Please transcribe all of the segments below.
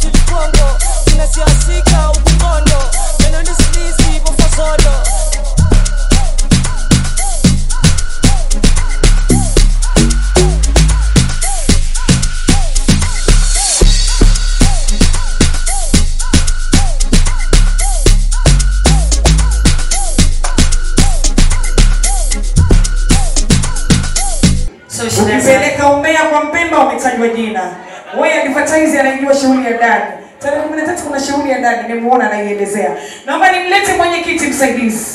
tulikongo tunasiasika ukungondo neno ni ukipeleka umbea kwa mpemba umetajwa jina wewe advertise anaijua shughuli ya ndani. Tarehe kumi na tatu kuna shughuli ya ndani nimemuona anaielezea. Naomba nimlete mwenyekiti msaidizi.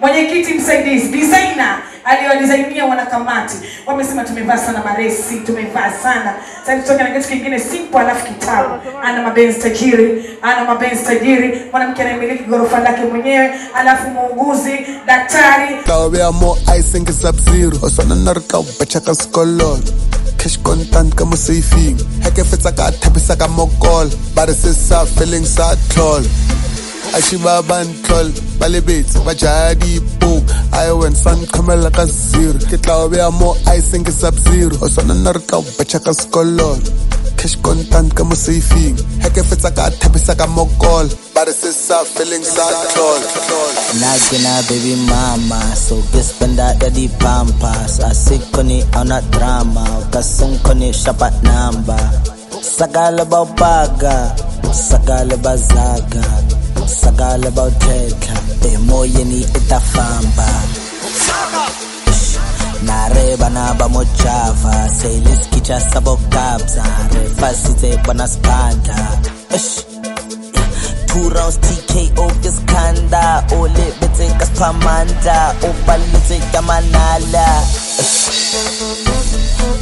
Mwenyekiti msaidizi designer aliyodesignia wanakamati. Wamesema tumevaa sana maresi tumevaa sana. Sasa tutoke na kitu kingine simple alafu kitabu. Ana mabenzi tajiri ana mabenzi tajiri. Mwanamke anayemiliki ghorofa lake mwenyewe alafu muuguzi daktari. Tawea mo icing sub zero. Sana narka bacha ka skolol cash kontan ka mosafing ga ke fetsa ka thapisa ka mokolo ba re se sa feleng sa tlholo a shiba bantlhol ba lebetse ba i dipo iowen san qhamela ka zero. Ke tla o beya mo iceng ke sub zero o swanana re tla o betšha ka cash content ka mosafing ga ke fetsa ka thapisa ka mokol bare se sa feeling sa tol na gina baby mama. So ke spenda ya di pampas. Asikoni ana drama. Kasunkoni shapa namba. Sagala ba paga. Sagala ba zaga. Sakala ba thekla emoyeni eh, re bana ba mojava se le skitsha sa bokabza re fasitse bona sibandla two rounds tko ke sikhanda o lebetse ka siphamandla o paletse ka manala.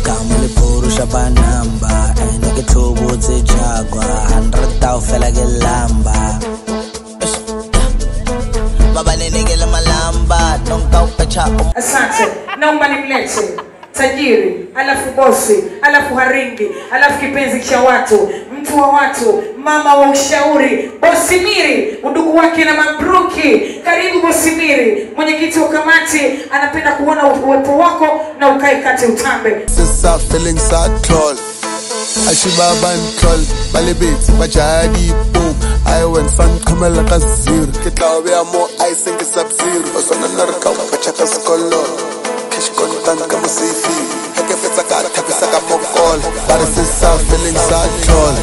Kamo le phorusha banamba ene ke tlhobotse jagwa hundred tao fela ke lamba. Um Asante, naomba nimlete. Tajiri, alafu bosi, alafu haringi, alafu kipenzi cha watu, mtu wa watu, mama wa ushauri, bosi Miri, udugu wake na mabruki. Karibu bosi Miri, mwenyekiti wa kamati, anapenda kuona uwepo wako na ukae kati utambe. Sasa feeling sad troll أشبع بنترول بالي بيت بجادي بوم أيوان سان كمل غزير كتابي أمو أيسن كسب زير أصلا نركب بشكل سكولور كش كنتان كمسيفي هكي في سكات هكي سكا مقول بارسي سا فيلينج سا كول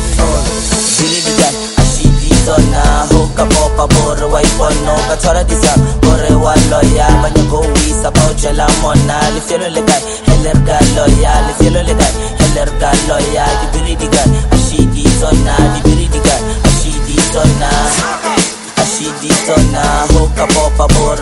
Big guy, I see these on now. Hook up, hook up, or wipe on no. Kachora disa, or wa loya. Manyo go wisa, pouch la mona. Lifelo le guy, heller ga loya. Lifelo le guy, Alergan loya Dibiridigan Ashi dito na Dibiridigan Ashi dito na. Ashi dito na. Huwag ka po pabor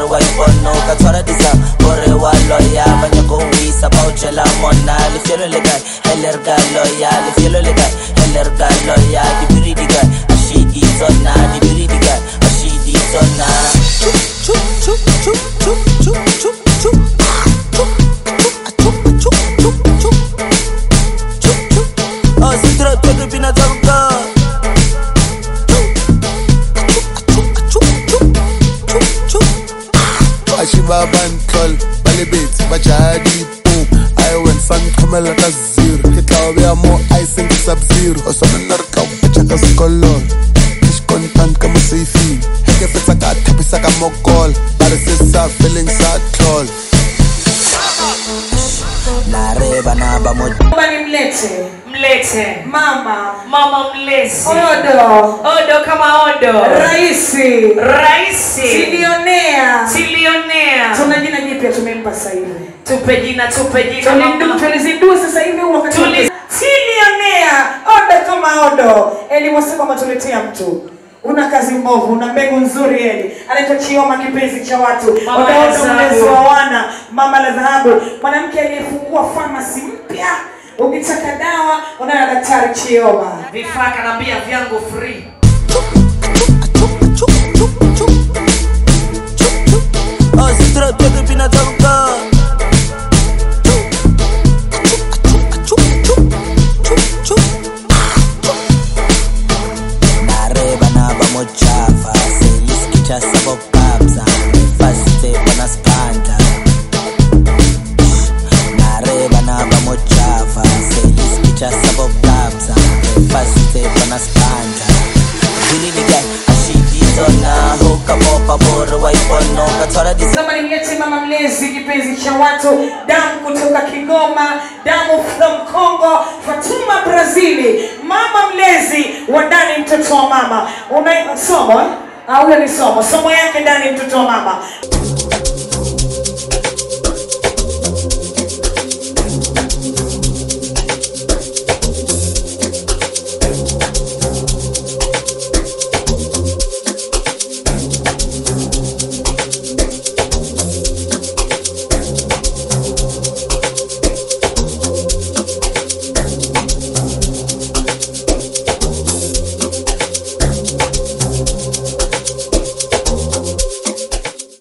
فينا ضربة. أشيبها بنكل بالي بيت بجادي بوم. أيوان فان حمل غزير كتلاو بيا مو أيسن كسب زير أصلا نركب بشكس كلون مش كونتان كمصيفين هيك في سكات تبي سكا مقول بارس السا فيلينج سا ترول Nimlete Mlete. mama Mama mlezi. Odo, Odo kama odo. raisi, Raisi. silionea Silionea. Tuna jina jipya tumempa sasa hivi. Tupe jina, tupe jina. Tulindu- tulizindu tulizindua sasa hivi wakati Tuli- Silionea, odo kama odo. Eli wasema matuletea mtu una kazi mbovu, una mbegu nzuri Eli. Anaitwa Chioma, kipenzi cha watu, Mama odo la odo, dhahabu. mlezi wa wana, mama la dhahabu, mwanamke aliyefungua famasi mpya. Ukitaka dawa unayo na daktari Chioma. Vifaa kanambia vyangu free. Oh, Nareba na Sailis kicha mama mlezi, kipenzi cha watu, damu kutoka Kigoma, damu from Congo, Fatuma Brazili, mama mlezi wa ndani, mtoto wa mama. unaisoma eh? Ah, huyo ni somo, somo yake ndani, mtoto wa mama.